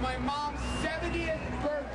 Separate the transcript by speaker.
Speaker 1: my mom's 70th birthday.